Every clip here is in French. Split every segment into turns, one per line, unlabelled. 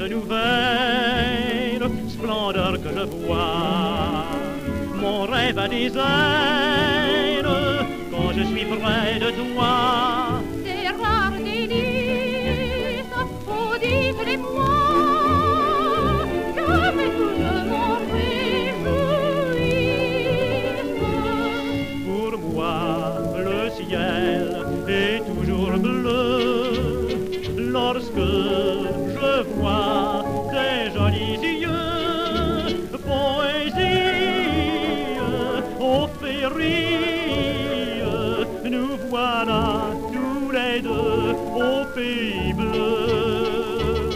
nouvelle, splendeur que je vois. Mon rêve à des ailes, quand je suis près de toi.
Des rares délices, oh dites-les-moi, jamais tout je m'en réjouisse.
Pour moi, le ciel est toujours bleu, lorsque je vois nous voilà tous les deux au pays bleu.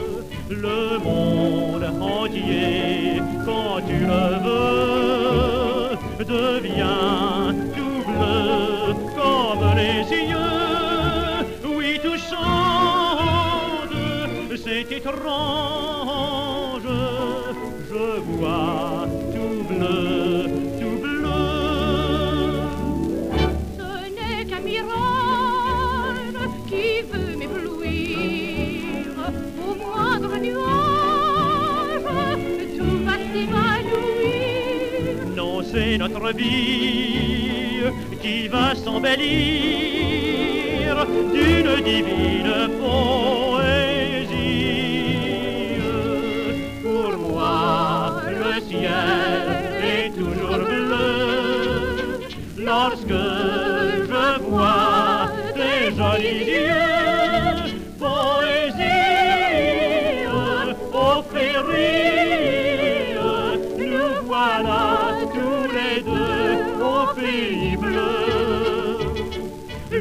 Le monde entier, quand tu le veux, devient tout bleu comme les yeux. Oui, tout change, c'est étrange. Je vois tout bleu, c'est notre vie qui va s'embellir d'une divine poésie. Pour moi, le ciel est toujours bleu lorsque je vois tes jolis yeux. Poésie, féerie, nous voilà tous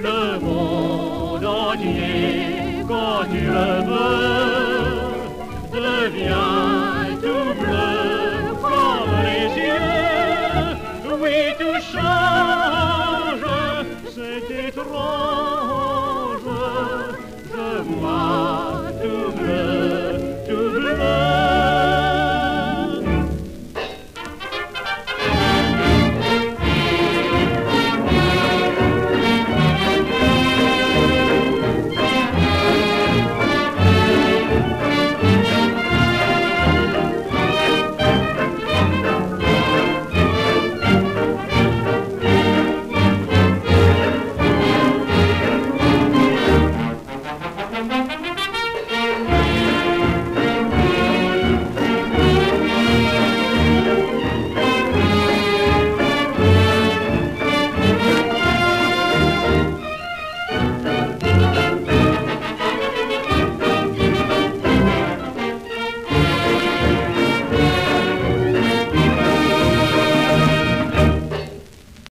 Le monde entier, quand tu le veux, devient